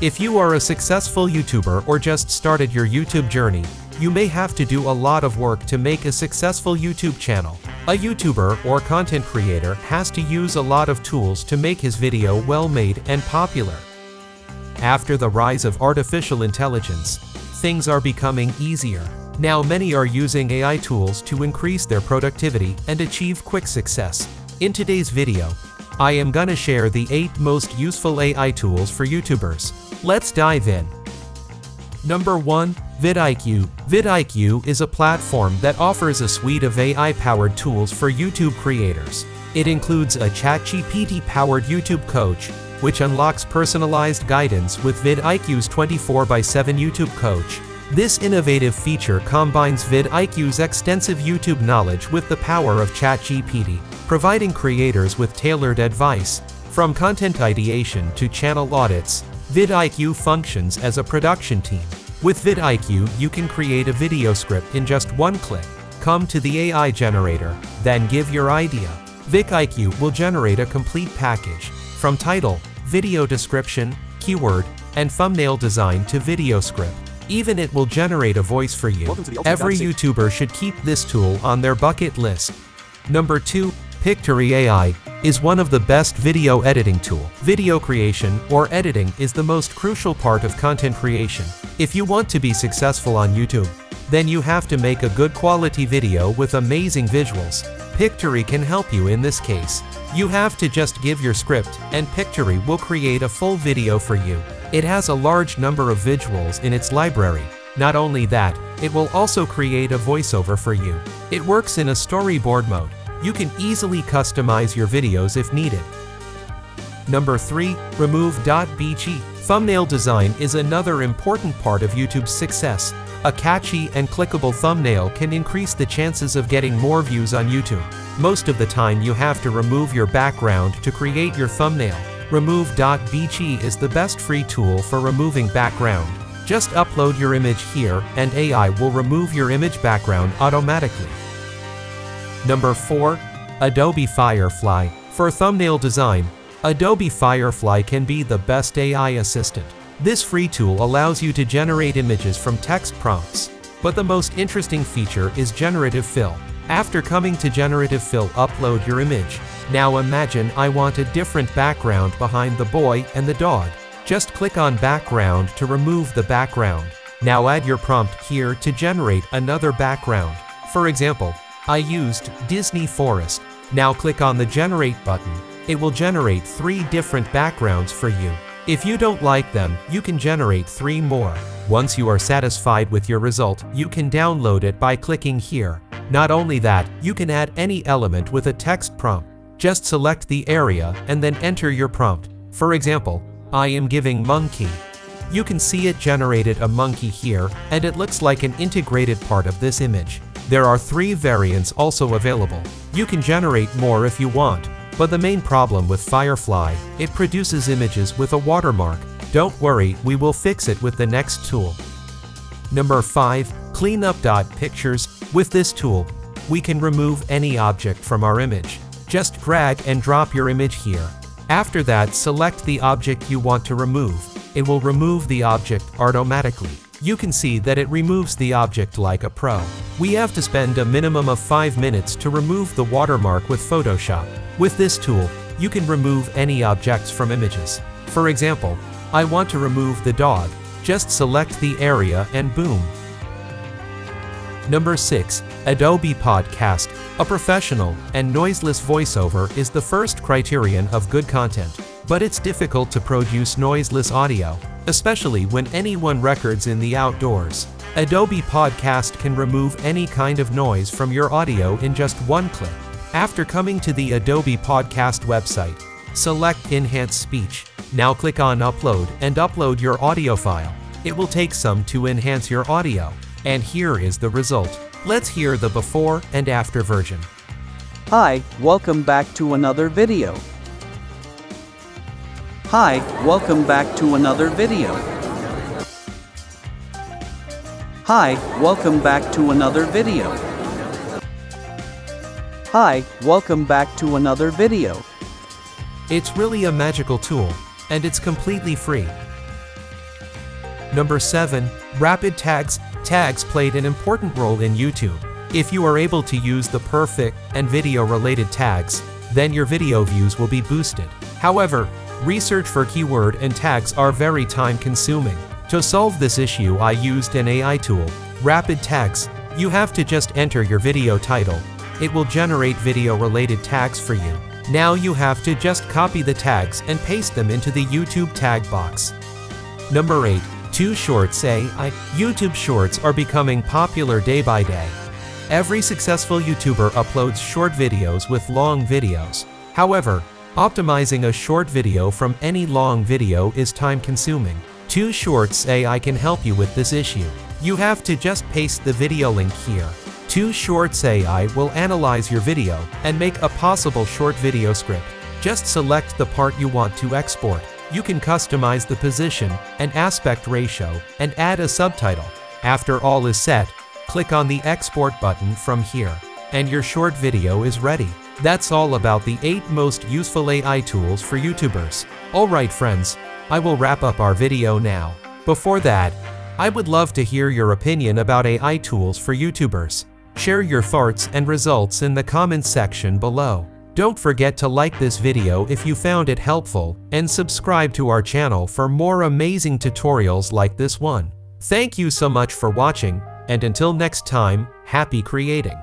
If you are a successful YouTuber or just started your YouTube journey, you may have to do a lot of work to make a successful YouTube channel. A YouTuber or content creator has to use a lot of tools to make his video well made and popular. After the rise of artificial intelligence, things are becoming easier. Now many are using AI tools to increase their productivity and achieve quick success. In today's video, I am gonna share the 8 most useful AI tools for YouTubers. Let's dive in. Number 1. vidIQ. vidIQ is a platform that offers a suite of AI-powered tools for YouTube creators. It includes a ChatGPT-powered YouTube coach, which unlocks personalized guidance with vidIQ's 24x7 YouTube coach. This innovative feature combines vidIQ's extensive YouTube knowledge with the power of ChatGPT, providing creators with tailored advice. From content ideation to channel audits, vidIQ functions as a production team. With vidIQ, you can create a video script in just one click. Come to the AI generator, then give your idea. vidIQ will generate a complete package, from title, video description, keyword, and thumbnail design to video script. Even it will generate a voice for you. Every YouTuber should keep this tool on their bucket list. Number 2. Pictory AI is one of the best video editing tool. Video creation or editing is the most crucial part of content creation. If you want to be successful on YouTube, then you have to make a good quality video with amazing visuals. Pictory can help you in this case. You have to just give your script, and Pictory will create a full video for you. It has a large number of visuals in its library. Not only that, it will also create a voiceover for you. It works in a storyboard mode. You can easily customize your videos if needed. Number 3. Remove.bg Thumbnail design is another important part of YouTube's success. A catchy and clickable thumbnail can increase the chances of getting more views on YouTube. Most of the time you have to remove your background to create your thumbnail. Remove.bg is the best free tool for removing background. Just upload your image here and AI will remove your image background automatically. Number 4. Adobe Firefly. For thumbnail design, Adobe Firefly can be the best AI assistant. This free tool allows you to generate images from text prompts. But the most interesting feature is Generative Fill. After coming to Generative Fill upload your image. Now imagine I want a different background behind the boy and the dog. Just click on background to remove the background. Now add your prompt here to generate another background. For example, I used Disney Forest. Now click on the Generate button. It will generate three different backgrounds for you. If you don't like them, you can generate three more. Once you are satisfied with your result, you can download it by clicking here. Not only that, you can add any element with a text prompt. Just select the area and then enter your prompt. For example, I am giving monkey. You can see it generated a monkey here, and it looks like an integrated part of this image. There are three variants also available. You can generate more if you want, but the main problem with Firefly, it produces images with a watermark. Don't worry, we will fix it with the next tool. Number 5. Cleanup.pictures. With this tool, we can remove any object from our image. Just drag and drop your image here. After that, select the object you want to remove. It will remove the object automatically. You can see that it removes the object like a pro. We have to spend a minimum of 5 minutes to remove the watermark with Photoshop. With this tool, you can remove any objects from images. For example, I want to remove the dog. Just select the area and boom. Number 6. Adobe Podcast. A professional and noiseless voiceover is the first criterion of good content. But it's difficult to produce noiseless audio, especially when anyone records in the outdoors. Adobe Podcast can remove any kind of noise from your audio in just one click. After coming to the Adobe Podcast website, select Enhance Speech. Now click on Upload and upload your audio file. It will take some to enhance your audio. And here is the result. Let's hear the before and after version. Hi, welcome back to another video. Hi, welcome back to another video. Hi, welcome back to another video. Hi, welcome back to another video. It's really a magical tool, and it's completely free. Number 7. Rapid Tags. Tags played an important role in YouTube. If you are able to use the perfect and video related tags, then your video views will be boosted. However, research for keyword and tags are very time consuming. To solve this issue I used an AI tool, Rapid Tags. You have to just enter your video title. It will generate video related tags for you. Now you have to just copy the tags and paste them into the YouTube tag box. Number 8. 2 Shorts AI YouTube Shorts are becoming popular day by day. Every successful YouTuber uploads short videos with long videos. However, optimizing a short video from any long video is time consuming. 2 Shorts AI can help you with this issue. You have to just paste the video link here. 2 Shorts AI will analyze your video and make a possible short video script. Just select the part you want to export. You can customize the position and aspect ratio and add a subtitle. After all is set, click on the export button from here, and your short video is ready. That's all about the 8 most useful AI tools for YouTubers. Alright friends, I will wrap up our video now. Before that, I would love to hear your opinion about AI tools for YouTubers. Share your thoughts and results in the comments section below. Don't forget to like this video if you found it helpful, and subscribe to our channel for more amazing tutorials like this one. Thank you so much for watching, and until next time, happy creating!